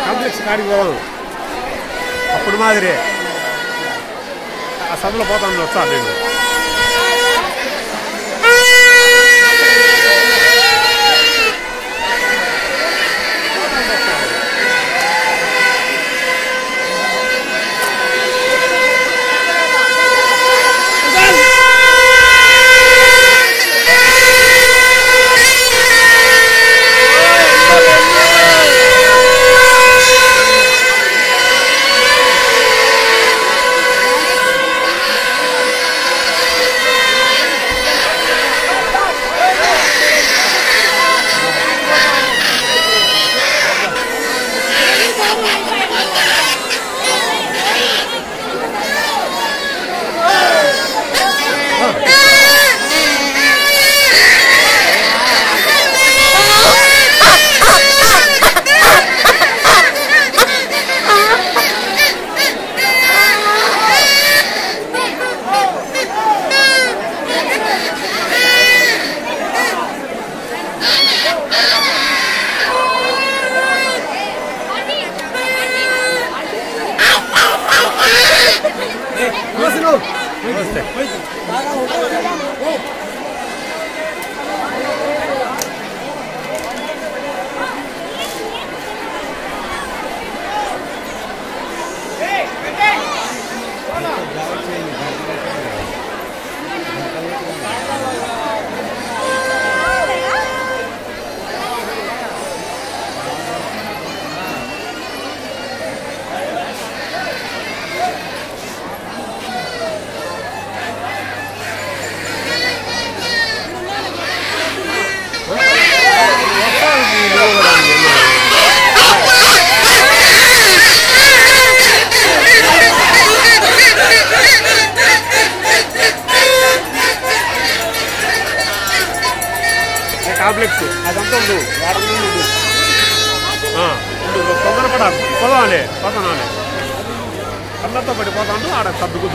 Complex కాడికి పోదాం అప్పుడు మాదిరి ఆ సభలో పోతాను వస్తాను నేను Let's go. టాబ్లెట్స్ అదంతా ఉండు వాడకుండా ఉండు ఉండు తొందరపడాలి పోదాంలే పోతానాలే అన్నతో పడిపోతాను ఆడ సర్దుకుందు